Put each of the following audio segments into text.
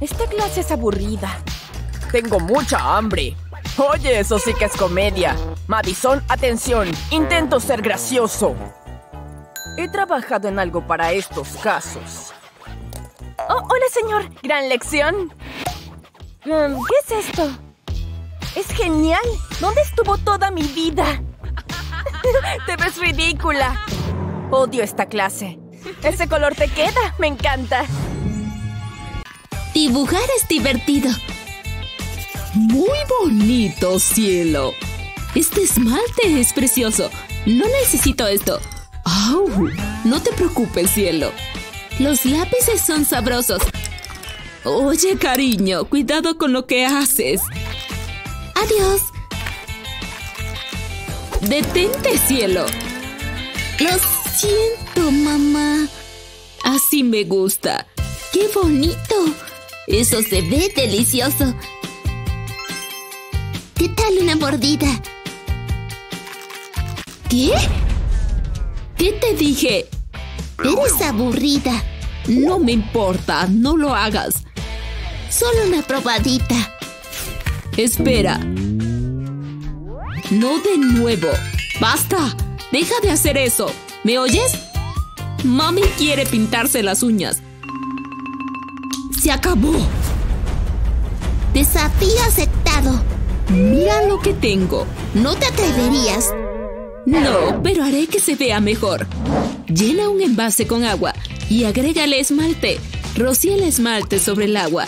Esta clase es aburrida. Tengo mucha hambre. Oye, eso sí que es comedia. Madison, atención. Intento ser gracioso. He trabajado en algo para estos casos. Oh, hola, señor. Gran lección. Mm, ¿Qué es esto? Es genial. ¿Dónde estuvo toda mi vida? Te ves ridícula. Odio esta clase. Ese color te queda. Me encanta. Dibujar es divertido. Muy bonito, cielo. Este esmalte es precioso. No necesito esto. ¡Au! No te preocupes, cielo. Los lápices son sabrosos. Oye, cariño, cuidado con lo que haces. Adiós. Detente, cielo. Lo siento, mamá. Así me gusta. ¡Qué bonito! Eso se ve delicioso. ¿Qué tal una mordida? ¿Qué? ¿Qué te dije? Eres aburrida. No me importa, no lo hagas. Solo una probadita. Espera. No de nuevo. ¡Basta! ¡Deja de hacer eso! ¿Me oyes? Mami quiere pintarse las uñas. ¡Se acabó! Desafío aceptado. Mira lo que tengo. No te atreverías. No, pero haré que se vea mejor. Llena un envase con agua y agrégale esmalte. Rocía el esmalte sobre el agua.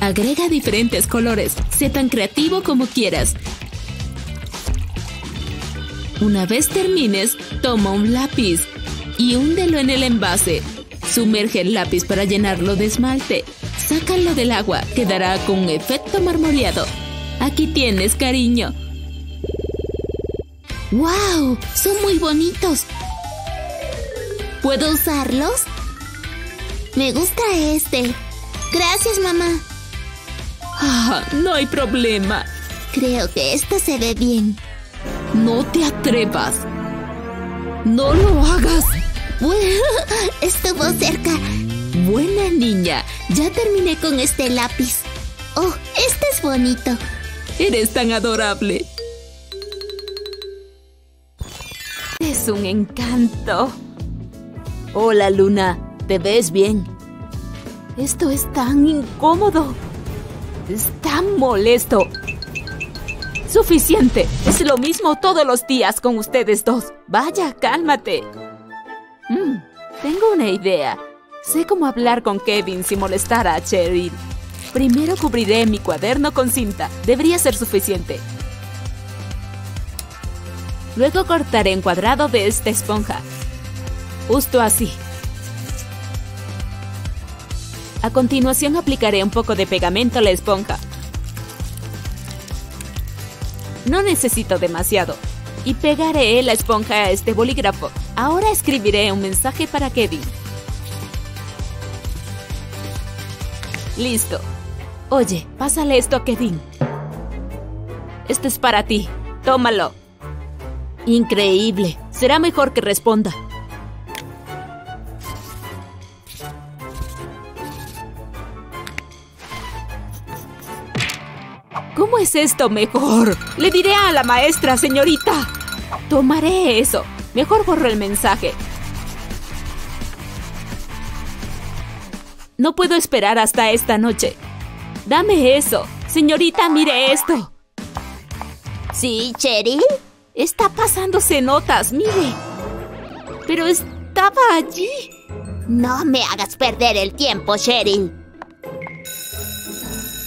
Agrega diferentes colores. Sé tan creativo como quieras. Una vez termines, toma un lápiz y húndelo en el envase. Sumerge el lápiz para llenarlo de esmalte. Sácalo del agua, quedará con un efecto marmoleado. Aquí tienes, cariño. ¡Wow! Son muy bonitos. ¿Puedo usarlos? Me gusta este. Gracias, mamá. Ah, no hay problema. Creo que esto se ve bien. No te atrevas. No lo hagas. Estuvo cerca. Buena niña. Ya terminé con este lápiz. Oh, este es bonito. Eres tan adorable. Es un encanto. Hola, Luna. ¿Te ves bien? Esto es tan incómodo. Es tan molesto. Suficiente. Es lo mismo todos los días con ustedes dos. Vaya, cálmate. Mm, tengo una idea. Sé cómo hablar con Kevin sin molestar a Cheryl. Primero cubriré mi cuaderno con cinta. Debería ser suficiente. Luego cortaré un cuadrado de esta esponja. Justo así. A continuación aplicaré un poco de pegamento a la esponja. No necesito demasiado. Y pegaré la esponja a este bolígrafo. Ahora escribiré un mensaje para Kevin. Listo. Oye, pásale esto a Kevin. Esto es para ti. Tómalo. Increíble. Será mejor que responda. ¿Cómo es esto mejor? Le diré a la maestra, señorita. Tomaré eso. Mejor borro el mensaje. No puedo esperar hasta esta noche. Dame eso. Señorita, mire esto. ¿Sí, Cheryl? Está pasándose notas, mire. Pero estaba allí. No me hagas perder el tiempo, Cheryl.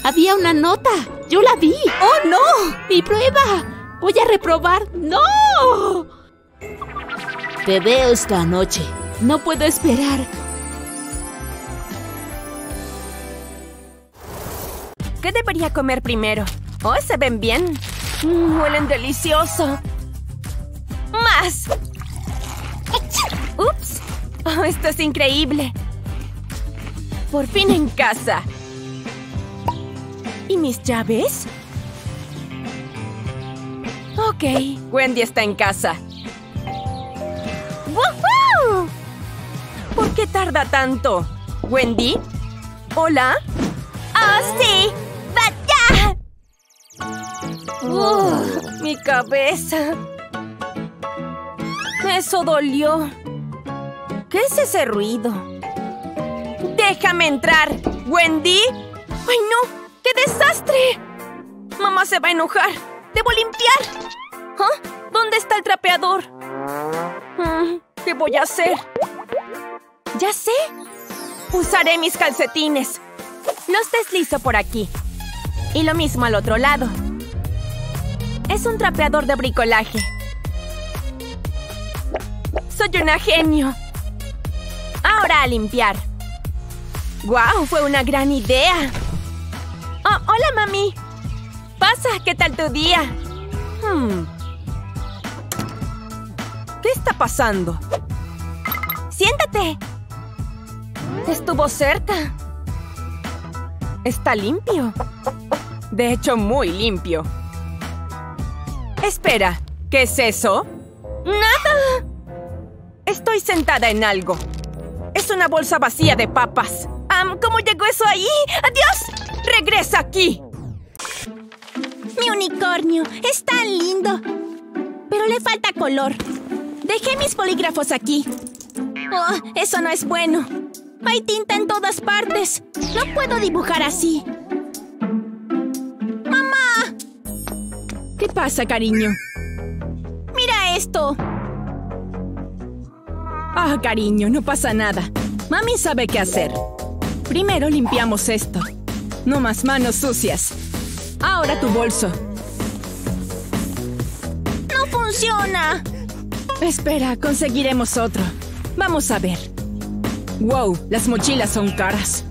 Había una nota. Yo la vi. ¡Oh, no! ¡Mi prueba! Voy a reprobar. ¡No! Te veo esta noche. No puedo esperar. ¿Qué debería comer primero? Oh, se ven bien. Mm, huelen delicioso. ¡Más! ¡Ups! Oh, esto es increíble. Por fin en casa. ¿Y mis llaves? Ok, Wendy está en casa. ¡Woohoo! ¿Por qué tarda tanto? ¿Wendy? ¿Hola? ¡Oh, sí! ¡Vaya! Uh, mi cabeza. Eso dolió. ¿Qué es ese ruido? ¡Déjame entrar! ¿Wendy? ¡Ay, no! ¡Qué desastre! Mamá se va a enojar. ¡Debo limpiar! ¿Ah? ¿Dónde está el trapeador? ¿Qué voy a hacer? ¡Ya sé! Usaré mis calcetines. Los deslizo por aquí. Y lo mismo al otro lado. Es un trapeador de bricolaje. Soy una genio. Ahora a limpiar. ¡Guau! Fue una gran idea. Oh, hola, mami. Pasa, ¿qué tal tu día? Hmm. ¿Qué está pasando? ¡Siéntate! Estuvo cerca. Está limpio. De hecho, muy limpio. Espera, ¿qué es eso? ¡Nada! Estoy sentada en algo. Es una bolsa vacía de papas. Am, ¿Cómo llegó eso ahí? ¡Adiós! ¡Regresa aquí! Mi unicornio es tan lindo. Pero le falta color. Dejé mis polígrafos aquí. Oh, eso no es bueno. Hay tinta en todas partes. No puedo dibujar así. ¡Mamá! ¿Qué pasa, cariño? ¡Mira esto! Ah, cariño, no pasa nada. Mami sabe qué hacer. Primero limpiamos esto. No más manos sucias. Ahora tu bolso. ¡No funciona! Espera, conseguiremos otro. Vamos a ver. Wow, las mochilas son caras.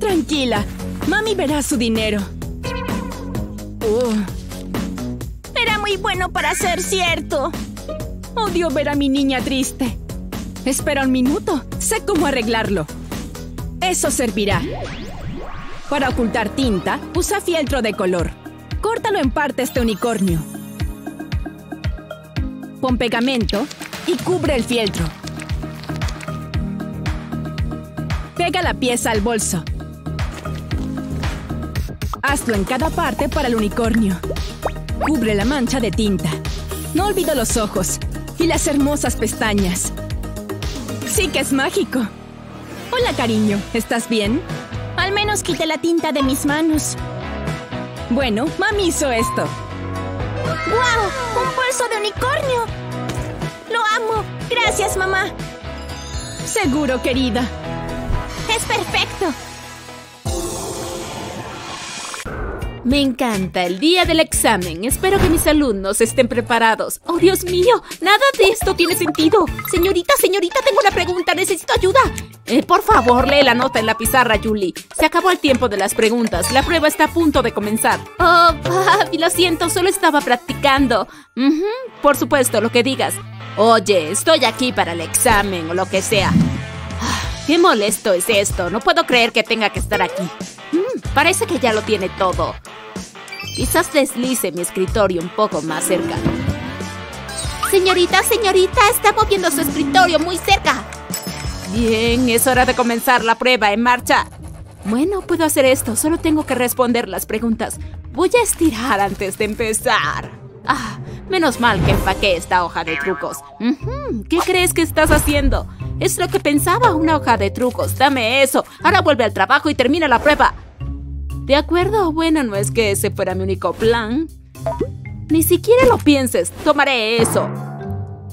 Tranquila, mami verá su dinero. Uh, Era muy bueno para ser cierto. odio ver a mi niña triste. Espera un minuto, sé cómo arreglarlo. Eso servirá. Para ocultar tinta, usa fieltro de color. Córtalo en parte este unicornio. Pon pegamento y cubre el fieltro. Pega la pieza al bolso. Hazlo en cada parte para el unicornio. Cubre la mancha de tinta. No olvido los ojos y las hermosas pestañas. Sí que es mágico. Hola, cariño. ¿Estás bien? Al menos quité la tinta de mis manos. Bueno, mami hizo esto. ¡Guau! ¡Un de unicornio! ¡Lo amo! ¡Gracias, mamá! Seguro, querida. ¡Es perfecto! Me encanta el día del examen. Espero que mis alumnos estén preparados. ¡Oh, Dios mío! Nada de esto tiene sentido. Señorita, señorita, tengo una pregunta. Necesito ayuda. Eh, por favor, lee la nota en la pizarra, Julie. Se acabó el tiempo de las preguntas. La prueba está a punto de comenzar. Oh, papi, lo siento. Solo estaba practicando. Por supuesto, lo que digas. Oye, estoy aquí para el examen o lo que sea. Qué molesto es esto. No puedo creer que tenga que estar aquí. Mm, parece que ya lo tiene todo. Quizás deslice mi escritorio un poco más cerca. Señorita, señorita, está moviendo su escritorio muy cerca. Bien, es hora de comenzar la prueba. En marcha. Bueno, puedo hacer esto. Solo tengo que responder las preguntas. Voy a estirar antes de empezar. Ah, menos mal que empaqué esta hoja de trucos. ¿Qué crees que estás haciendo? Es lo que pensaba, una hoja de trucos. Dame eso. Ahora vuelve al trabajo y termina la prueba. De acuerdo, bueno, no es que ese fuera mi único plan. Ni siquiera lo pienses, tomaré eso.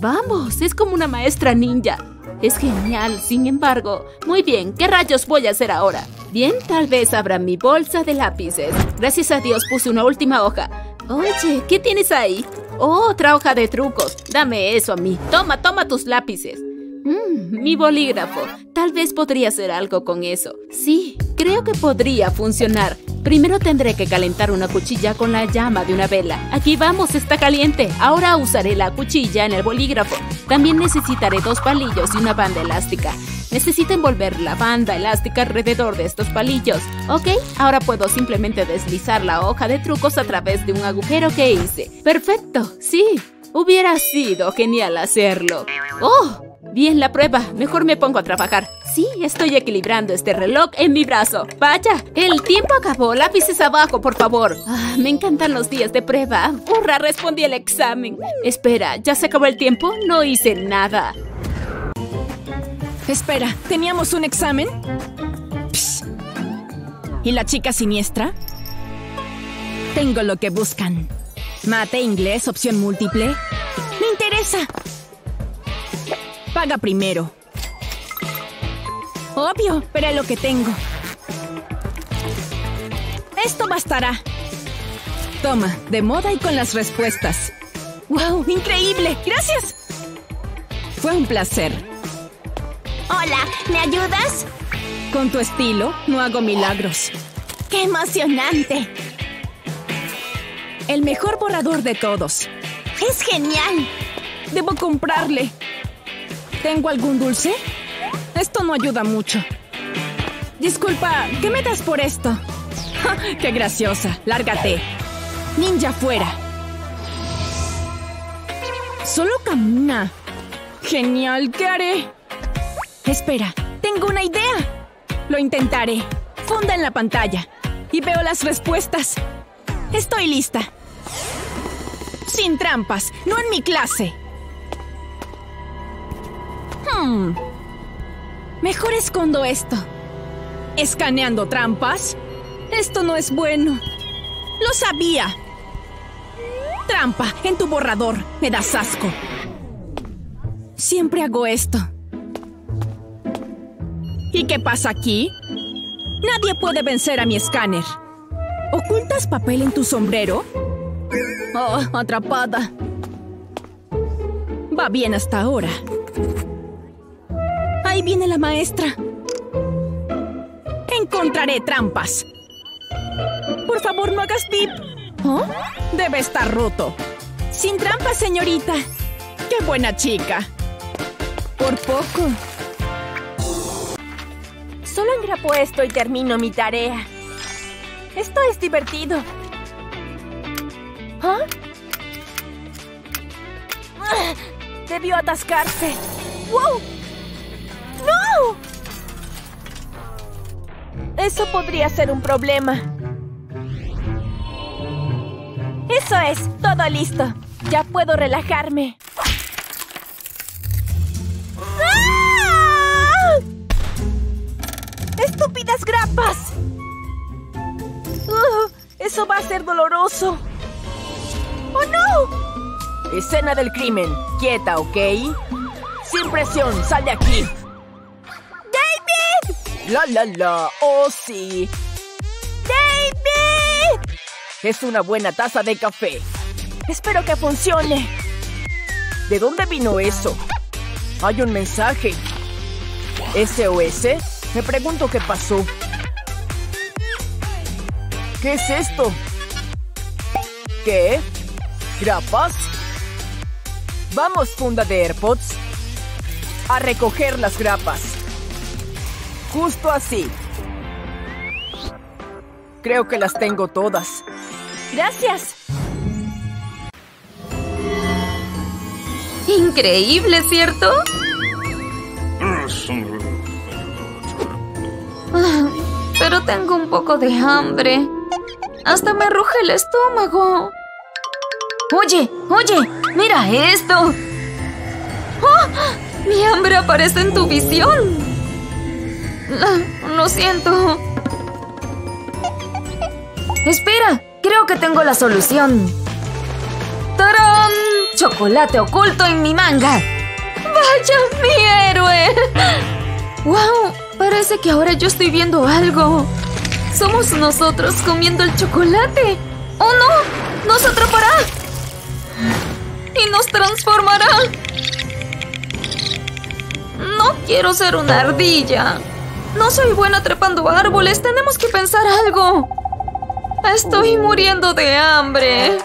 Vamos, es como una maestra ninja. Es genial, sin embargo. Muy bien, ¿qué rayos voy a hacer ahora? Bien, tal vez abra mi bolsa de lápices. Gracias a Dios puse una última hoja. Oye, ¿qué tienes ahí? Oh, otra hoja de trucos. Dame eso a mí. Toma, toma tus lápices. Mmm, mi bolígrafo. Tal vez podría hacer algo con eso. Sí, creo que podría funcionar. Primero tendré que calentar una cuchilla con la llama de una vela. Aquí vamos, está caliente. Ahora usaré la cuchilla en el bolígrafo. También necesitaré dos palillos y una banda elástica. Necesito envolver la banda elástica alrededor de estos palillos. ¿Ok? Ahora puedo simplemente deslizar la hoja de trucos a través de un agujero que hice. ¡Perfecto! Sí. Hubiera sido genial hacerlo. ¡Oh! Bien, la prueba. Mejor me pongo a trabajar. Sí, estoy equilibrando este reloj en mi brazo. Vaya, el tiempo acabó. Lápices abajo, por favor. Ah, me encantan los días de prueba. Hurra, respondí el examen. Espera, ¿ya se acabó el tiempo? No hice nada. Espera, ¿teníamos un examen? Psst. ¿Y la chica siniestra? Tengo lo que buscan. Mate, inglés, opción múltiple. Me interesa. Paga primero. Obvio, veré lo que tengo. Esto bastará. Toma, de moda y con las respuestas. ¡Wow! ¡Increíble! ¡Gracias! Fue un placer. Hola, ¿me ayudas? Con tu estilo, no hago milagros. ¡Qué emocionante! El mejor borrador de todos. ¡Es genial! Debo comprarle. ¿Tengo algún dulce? Esto no ayuda mucho. Disculpa, ¿qué me das por esto? ¡Qué graciosa! Lárgate. Ninja fuera. Solo camina. Genial, ¿qué haré? Espera, tengo una idea. Lo intentaré. Funda en la pantalla. Y veo las respuestas. Estoy lista. Sin trampas, no en mi clase. Mejor escondo esto. ¿Escaneando trampas? Esto no es bueno. Lo sabía. Trampa en tu borrador. Me das asco. Siempre hago esto. ¿Y qué pasa aquí? Nadie puede vencer a mi escáner. ¿Ocultas papel en tu sombrero? Oh, atrapada. Va bien hasta ahora. Ahí viene la maestra. Encontraré trampas. Por favor, no hagas pip. ¿Oh? Debe estar roto. Sin trampas, señorita. ¡Qué buena chica! Por poco. Solo engrapo esto y termino mi tarea. Esto es divertido. ¿Ah? Ah, Debió atascarse. ¡Wow! Eso podría ser un problema. Eso es, todo listo. Ya puedo relajarme. ¡Ah! ¡Estúpidas grapas! ¡Ugh! eso va a ser doloroso. ¡Oh, no! Escena del crimen. Quieta, ¿ok? Sin presión, sal de aquí. La, la, la. Oh, sí. ¡David! Es una buena taza de café. Espero que funcione. ¿De dónde vino eso? Hay un mensaje. ¿SOS? Me pregunto qué pasó. ¿Qué es esto? ¿Qué? ¿Grapas? Vamos, funda de AirPods. A recoger las grapas. Justo así. Creo que las tengo todas. Gracias. Increíble, ¿cierto? Pero tengo un poco de hambre. Hasta me ruge el estómago. Oye, oye, mira esto. ¡Ah! Mi hambre aparece en tu visión. Lo siento. Espera, creo que tengo la solución. ¡Tarán! Chocolate oculto en mi manga. ¡Vaya, mi héroe! ¡Wow! Parece que ahora yo estoy viendo algo. Somos nosotros comiendo el chocolate. ¡Oh no! ¡Nos atrapará! ¡Y nos transformará! No quiero ser una ardilla. No soy buena trepando árboles. Tenemos que pensar algo. Estoy muriendo de hambre.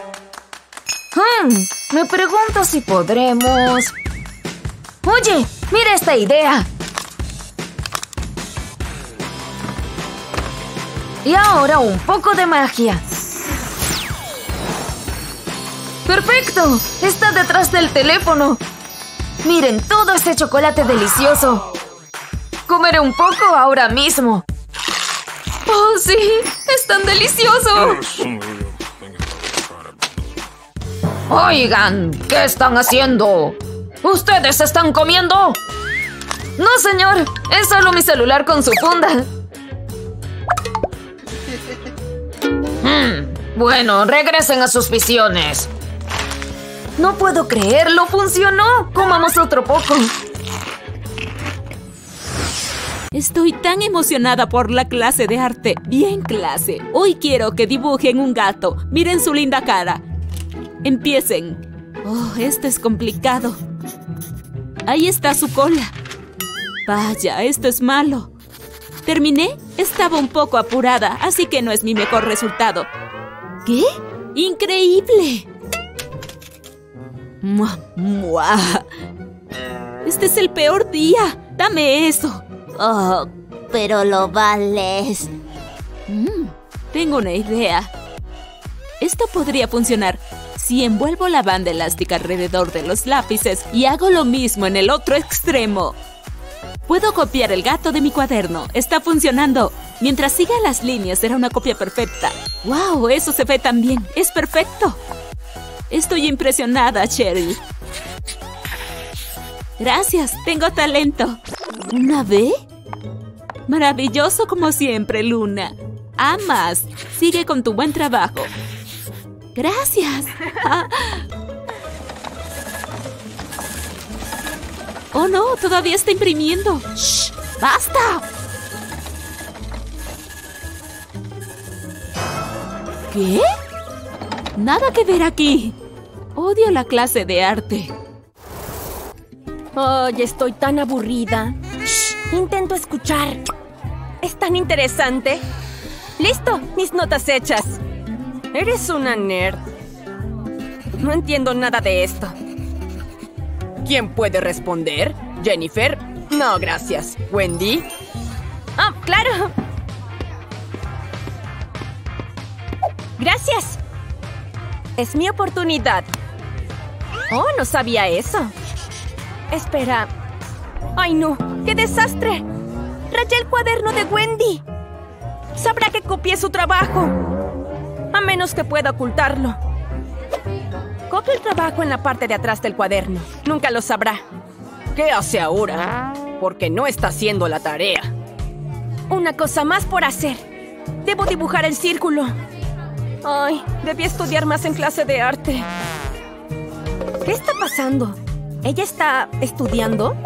Hmm, me pregunto si podremos... Oye, mira esta idea. Y ahora un poco de magia. ¡Perfecto! Está detrás del teléfono. Miren todo ese chocolate delicioso. Comeré un poco ahora mismo. ¡Oh, sí! ¡Es tan delicioso! Oigan, ¿qué están haciendo? ¿Ustedes están comiendo? No, señor. Es solo mi celular con su funda. Hmm, bueno, regresen a sus visiones. No puedo creerlo, funcionó. Comamos otro poco. Estoy tan emocionada por la clase de arte. Bien clase. Hoy quiero que dibujen un gato. Miren su linda cara. Empiecen. Oh, esto es complicado. Ahí está su cola. Vaya, esto es malo. ¿Terminé? Estaba un poco apurada, así que no es mi mejor resultado. ¿Qué? ¡Increíble! Este es el peor día. Dame eso. Oh, pero lo vales. Mm, tengo una idea. Esto podría funcionar si envuelvo la banda elástica alrededor de los lápices y hago lo mismo en el otro extremo. Puedo copiar el gato de mi cuaderno. Está funcionando. Mientras siga las líneas, será una copia perfecta. ¡Wow! Eso se ve tan bien. Es perfecto. Estoy impresionada, Cheryl. Gracias, tengo talento. ¿Una B? Maravilloso como siempre, Luna. Amas. Sigue con tu buen trabajo. Gracias. Oh, no, todavía está imprimiendo. ¡Shh! ¡Basta! ¿Qué? Nada que ver aquí. Odio la clase de arte. Ay, estoy tan aburrida. Shh, intento escuchar. Es tan interesante. ¡Listo! Mis notas hechas. Eres una nerd. No entiendo nada de esto. ¿Quién puede responder? ¿Jennifer? No, gracias. ¿Wendy? ¡Ah, claro! Gracias. Es mi oportunidad. Oh, no sabía eso. Espera. ¡Ay, no! ¡Qué desastre! Rayé el cuaderno de Wendy. Sabrá que copié su trabajo. A menos que pueda ocultarlo. Copio el trabajo en la parte de atrás del cuaderno. Nunca lo sabrá. ¿Qué hace ahora? Porque no está haciendo la tarea. Una cosa más por hacer. Debo dibujar el círculo. Ay, debí estudiar más en clase de arte. ¿Qué está pasando? ¿Ella está estudiando?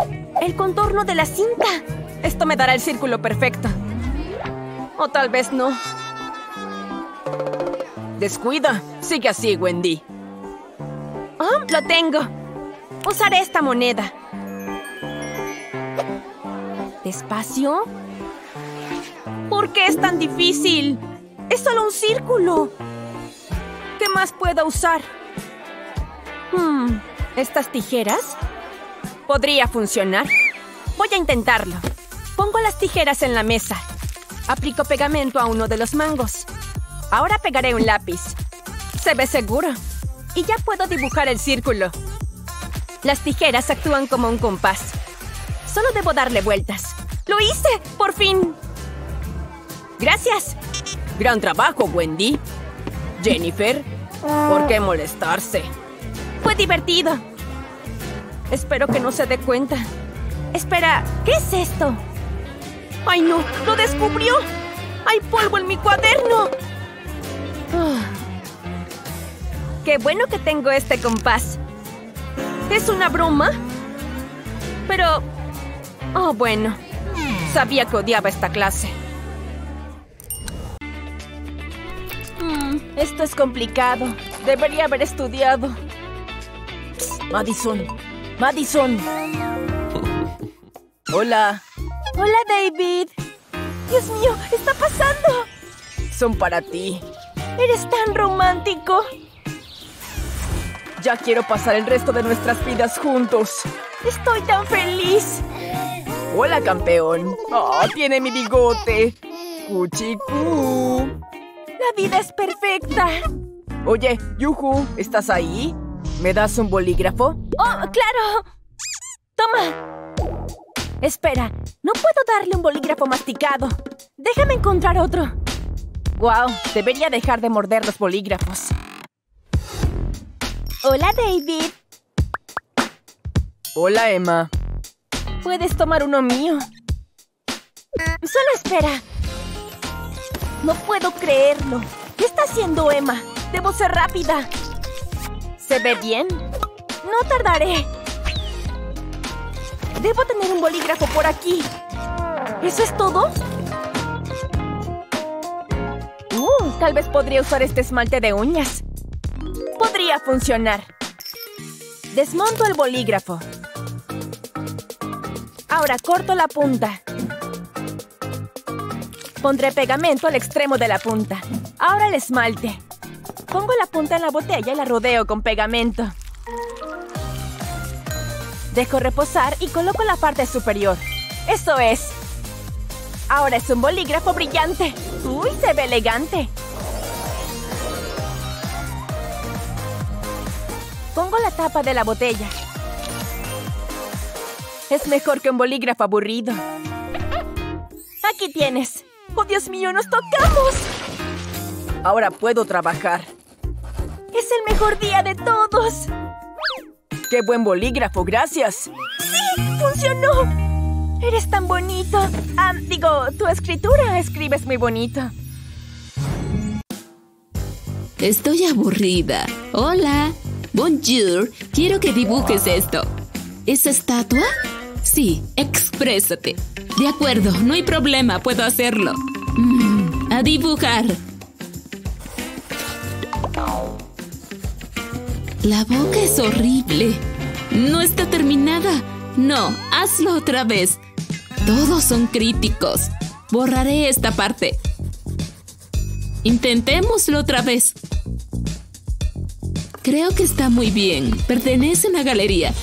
El contorno de la cinta. Esto me dará el círculo perfecto. O tal vez no. Descuida. Sigue así, Wendy. Oh, lo tengo. Usaré esta moneda. ¿Despacio? ¿Por qué es tan difícil? Es solo un círculo. ¿Qué más puedo usar? Hmm, ¿Estas tijeras? ¿Podría funcionar? Voy a intentarlo. Pongo las tijeras en la mesa. Aplico pegamento a uno de los mangos. Ahora pegaré un lápiz. Se ve seguro. Y ya puedo dibujar el círculo. Las tijeras actúan como un compás. Solo debo darle vueltas. ¡Lo hice! ¡Por fin! ¡Gracias! Gran trabajo, Wendy. Jennifer, ¿por qué molestarse? Fue divertido. Espero que no se dé cuenta. Espera, ¿qué es esto? ¡Ay, no! ¡Lo descubrió! ¡Hay polvo en mi cuaderno! Ah. ¡Qué bueno que tengo este compás! ¿Es una broma? Pero... Oh, bueno. Sabía que odiaba esta clase. Mm, esto es complicado. Debería haber estudiado. Madison. Madison. Hola. Hola, David. Dios mío, está pasando. Son para ti. Eres tan romántico. Ya quiero pasar el resto de nuestras vidas juntos. Estoy tan feliz. Hola, campeón. Oh, tiene mi bigote. Cuchicú. La vida es perfecta. Oye, Yuhu, ¿estás ahí? ¿Me das un bolígrafo? Oh, claro. Toma. Espera, no puedo darle un bolígrafo masticado. Déjame encontrar otro. Wow, debería dejar de morder los bolígrafos. Hola, David. Hola, Emma. ¿Puedes tomar uno mío? Solo espera. No puedo creerlo. ¿Qué está haciendo Emma? Debo ser rápida. ¿Se ve bien? No tardaré. Debo tener un bolígrafo por aquí. ¿Eso es todo? Uh, tal vez podría usar este esmalte de uñas. Podría funcionar. Desmonto el bolígrafo. Ahora corto la punta. Pondré pegamento al extremo de la punta. Ahora el esmalte. Pongo la punta en la botella y la rodeo con pegamento. Dejo reposar y coloco la parte superior. ¡Eso es! Ahora es un bolígrafo brillante. ¡Uy, se ve elegante! Pongo la tapa de la botella. Es mejor que un bolígrafo aburrido. Aquí tienes. ¡Oh, Dios mío, nos tocamos! Ahora puedo trabajar. ¡Es el mejor día de todos! ¡Qué buen bolígrafo! ¡Gracias! ¡Sí! ¡Funcionó! Eres tan bonito. Ah, digo, tu escritura escribes muy bonito. Estoy aburrida. Hola. Bonjour. Quiero que dibujes esto. ¿Esa estatua? Sí, exprésate. De acuerdo, no hay problema, puedo hacerlo. Mm, a dibujar. La boca es horrible. No está terminada. No, hazlo otra vez. Todos son críticos. Borraré esta parte. Intentémoslo otra vez. Creo que está muy bien. Pertenece a una galería.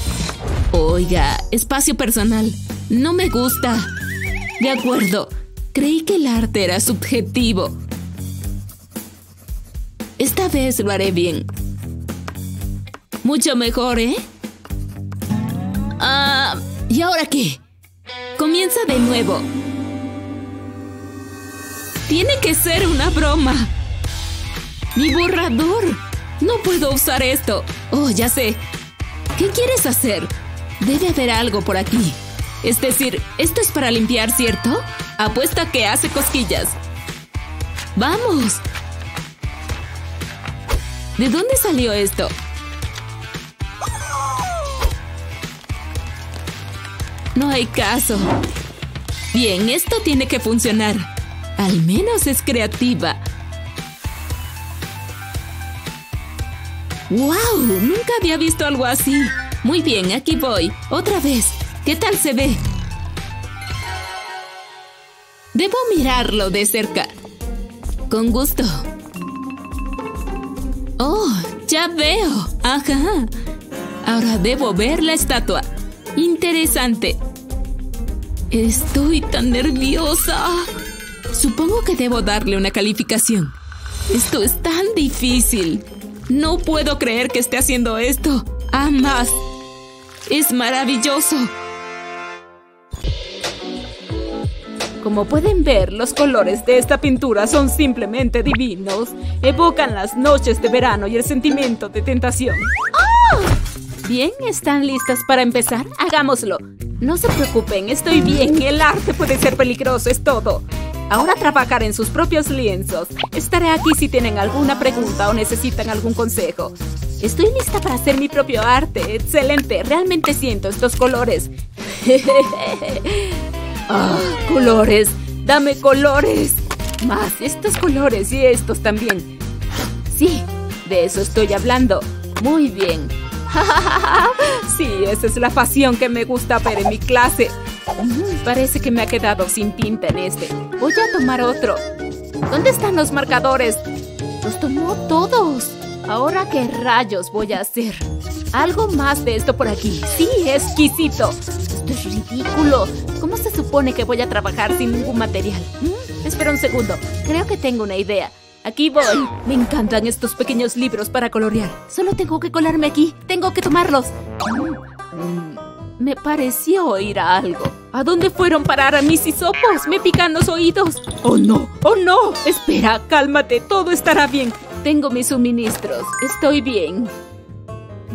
Oiga, espacio personal. No me gusta. De acuerdo. Creí que el arte era subjetivo. Esta vez lo haré bien. Mucho mejor, ¿eh? Ah, ¿y ahora qué? Comienza de nuevo. Tiene que ser una broma. Mi borrador. No puedo usar esto. Oh, ya sé. ¿Qué quieres hacer? Debe haber algo por aquí. Es decir, esto es para limpiar, ¿cierto? Apuesta que hace cosquillas. ¡Vamos! ¿De dónde salió esto? No hay caso. Bien, esto tiene que funcionar. Al menos es creativa. ¡Wow! Nunca había visto algo así. Muy bien, aquí voy. Otra vez. ¿Qué tal se ve? Debo mirarlo de cerca. Con gusto. Oh, ya veo. Ajá. Ahora debo ver la estatua. Interesante. Estoy tan nerviosa. Supongo que debo darle una calificación. Esto es tan difícil. No puedo creer que esté haciendo esto. Ambas. Es maravilloso. Como pueden ver, los colores de esta pintura son simplemente divinos. Evocan las noches de verano y el sentimiento de tentación. ¡Oh! Bien, ¿están listas para empezar? Hagámoslo. No se preocupen, estoy bien. El arte puede ser peligroso, es todo. Ahora trabajar en sus propios lienzos. Estaré aquí si tienen alguna pregunta o necesitan algún consejo. Estoy lista para hacer mi propio arte. Excelente, realmente siento estos colores. ¡Ah, colores! ¡Dame colores! Más, estos colores y estos también. Sí, de eso estoy hablando. Muy bien. sí, esa es la pasión que me gusta ver en mi clase. Mm, parece que me ha quedado sin tinta en este. Voy a tomar otro. ¿Dónde están los marcadores? Los tomó todos. Ahora, ¿qué rayos voy a hacer? Algo más de esto por aquí. Sí, exquisito. Esto es ridículo. ¿Cómo se supone que voy a trabajar sin ningún material? ¿Mm? Espera un segundo. Creo que tengo una idea. Aquí voy. Me encantan estos pequeños libros para colorear. Solo tengo que colarme aquí. Tengo que tomarlos. Mm, me pareció oír a algo. ¿A dónde fueron parar a mis hisopos? Me pican los oídos. ¡Oh no! ¡Oh no! Espera, cálmate, todo estará bien. Tengo mis suministros. Estoy bien.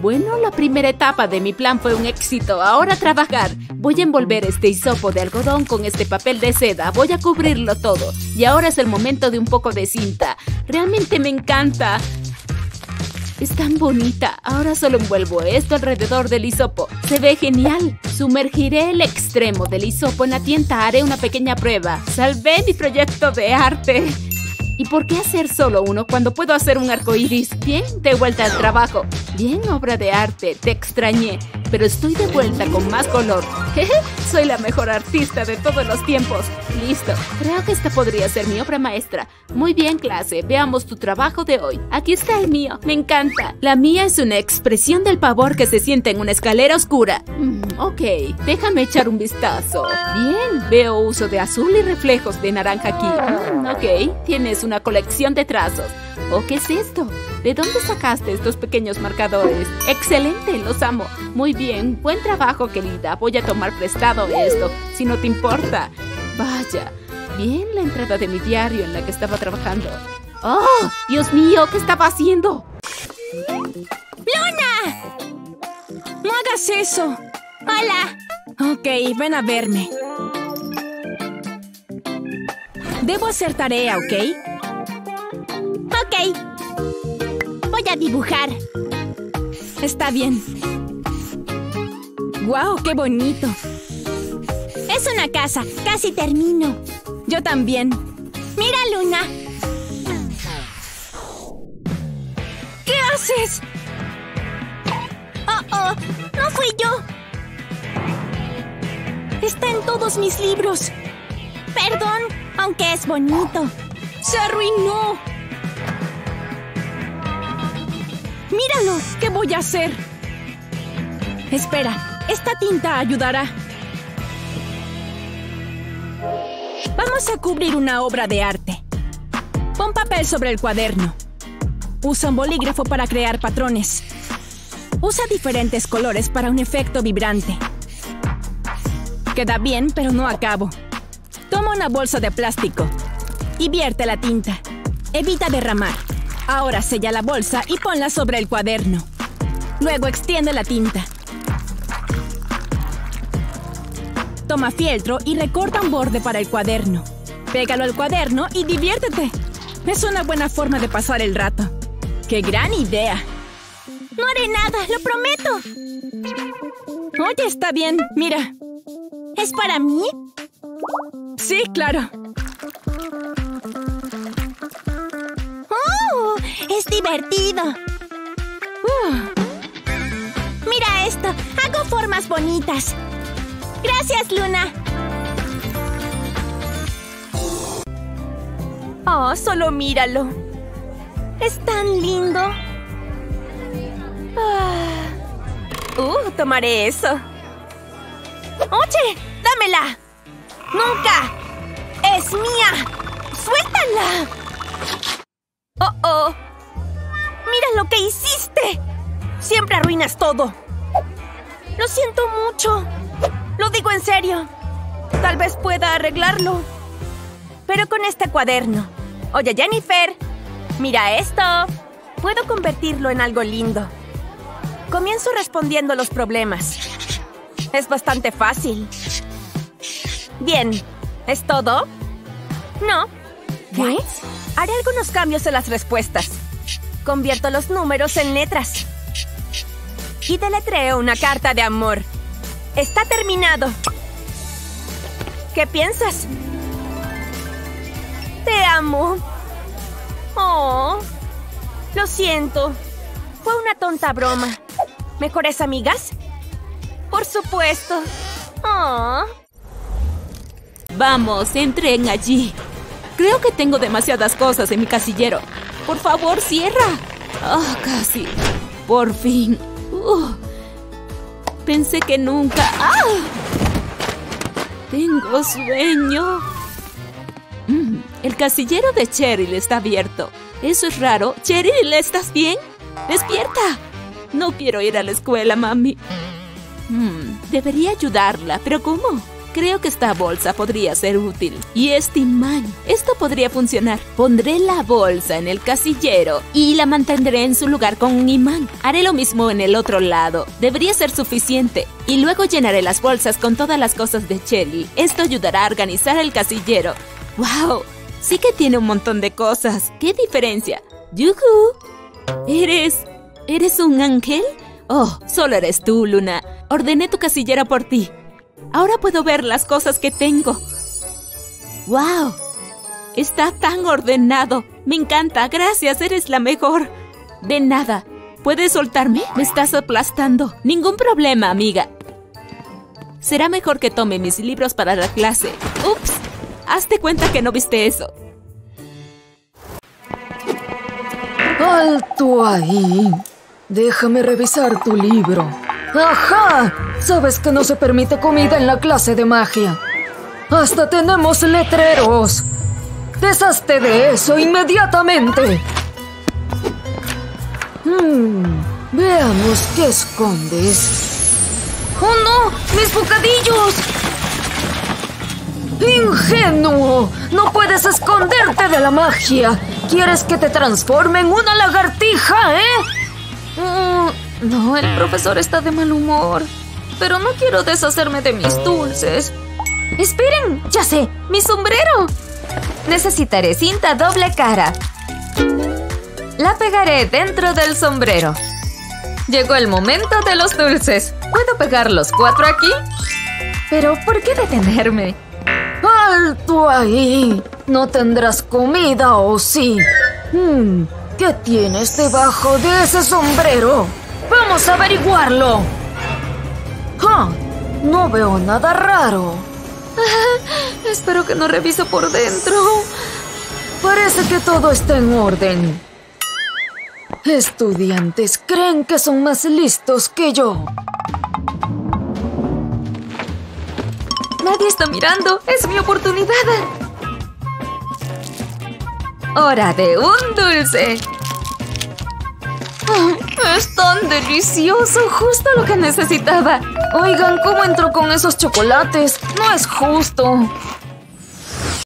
Bueno, la primera etapa de mi plan fue un éxito. Ahora trabajar. Voy a envolver este hisopo de algodón con este papel de seda. Voy a cubrirlo todo. Y ahora es el momento de un poco de cinta. Realmente me encanta. Es tan bonita. Ahora solo envuelvo esto alrededor del hisopo. Se ve genial. Sumergiré el extremo del hisopo en la tienda. Haré una pequeña prueba. Salvé mi proyecto de arte. ¿Y por qué hacer solo uno cuando puedo hacer un arco iris? Bien, de vuelta al trabajo. Bien, obra de arte, te extrañé, pero estoy de vuelta con más color. Jeje, soy la mejor artista de todos los tiempos. Listo, creo que esta podría ser mi obra maestra. Muy bien, clase, veamos tu trabajo de hoy. Aquí está el mío, me encanta. La mía es una expresión del pavor que se siente en una escalera oscura. Mm, ok, déjame echar un vistazo. Bien, veo uso de azul y reflejos de naranja aquí. Mm, ok, tienes una colección de trazos. ¿O qué es esto? ¿De dónde sacaste estos pequeños marcadores? ¡Excelente! ¡Los amo! Muy bien, buen trabajo, querida. Voy a tomar prestado esto, si no te importa. Vaya, bien la entrada de mi diario en la que estaba trabajando. ¡Oh! ¡Dios mío! ¿Qué estaba haciendo? ¡Luna! ¡No hagas eso! ¡Hola! Ok, ven a verme. Debo hacer tarea, ¿ok? Ok. Voy a dibujar. Está bien. ¡Guau! ¡Qué bonito! Es una casa. Casi termino. Yo también. Mira, Luna. ¿Qué haces? Oh, oh. No fui yo. Está en todos mis libros. Perdón, aunque es bonito. Se arruinó. ¡Míralo! ¿Qué voy a hacer? Espera, esta tinta ayudará. Vamos a cubrir una obra de arte. Pon papel sobre el cuaderno. Usa un bolígrafo para crear patrones. Usa diferentes colores para un efecto vibrante. Queda bien, pero no acabo. Toma una bolsa de plástico y vierte la tinta. Evita derramar. Ahora sella la bolsa y ponla sobre el cuaderno. Luego extiende la tinta. Toma fieltro y recorta un borde para el cuaderno. Pégalo al cuaderno y diviértete. Es una buena forma de pasar el rato. ¡Qué gran idea! No haré nada, lo prometo. Oye, está bien, mira. ¿Es para mí? Sí, claro. ¡Es divertido! Uh. Mira esto, hago formas bonitas. Gracias, Luna. Oh, solo míralo. Es tan lindo. Ah. Uh, tomaré eso. Oye, dámela. Nunca. Es mía. Suéltala. Oh, oh. ¡Mira lo que hiciste! Siempre arruinas todo. Lo siento mucho. Lo digo en serio. Tal vez pueda arreglarlo. Pero con este cuaderno. Oye, Jennifer, mira esto. Puedo convertirlo en algo lindo. Comienzo respondiendo los problemas. Es bastante fácil. Bien, ¿es todo? No. ¿Qué? Haré algunos cambios en las respuestas. Convierto los números en letras. Y deletreo una carta de amor. Está terminado. ¿Qué piensas? Te amo. Oh. Lo siento. Fue una tonta broma. ¿Mejores amigas? Por supuesto. Oh. Vamos, entren allí. Creo que tengo demasiadas cosas en mi casillero. Por favor, cierra. Ah, casi. Por fin. Uh. pensé que nunca. ¡Ah! Tengo sueño. Mm, el casillero de Cheryl está abierto. Eso es raro. Cheryl, ¿estás bien? ¡Despierta! No quiero ir a la escuela, mami. Mm, debería ayudarla, pero ¿cómo? Creo que esta bolsa podría ser útil. Y este imán. Esto podría funcionar. Pondré la bolsa en el casillero y la mantendré en su lugar con un imán. Haré lo mismo en el otro lado. Debería ser suficiente. Y luego llenaré las bolsas con todas las cosas de Shelly. Esto ayudará a organizar el casillero. ¡Wow! Sí que tiene un montón de cosas. ¿Qué diferencia? ¡Yuhu! ¿Eres... ¿Eres un ángel? Oh, solo eres tú, Luna. Ordené tu casillera por ti. Ahora puedo ver las cosas que tengo. ¡Wow! Está tan ordenado. Me encanta. Gracias, eres la mejor. De nada. ¿Puedes soltarme? Me estás aplastando. Ningún problema, amiga. Será mejor que tome mis libros para la clase. ¡Ups! Hazte cuenta que no viste eso. ¡Alto ahí! Déjame revisar tu libro. ¡Ajá! Sabes que no se permite comida en la clase de magia. Hasta tenemos letreros. Deshazte de eso inmediatamente. Hmm, veamos qué escondes. ¡Oh no! ¡Mis bocadillos! ¡Ingenuo! ¡No puedes esconderte de la magia! ¿Quieres que te transforme en una lagartija, eh? Mm, no, el profesor está de mal humor. Pero no quiero deshacerme de mis dulces. ¡Esperen! ¡Ya sé! ¡Mi sombrero! Necesitaré cinta doble cara. La pegaré dentro del sombrero. Llegó el momento de los dulces. ¿Puedo pegar los cuatro aquí? Pero, ¿por qué detenerme? ¡Alto ahí! ¿No tendrás comida o sí? Hmm, ¿Qué tienes debajo de ese sombrero? ¡Vamos a averiguarlo! ¡Ah! No veo nada raro. espero que no reviso por dentro. Parece que todo está en orden. Estudiantes creen que son más listos que yo. Nadie está mirando. Es mi oportunidad. Hora de un dulce. Es tan delicioso, justo lo que necesitaba. Oigan, ¿cómo entró con esos chocolates? No es justo.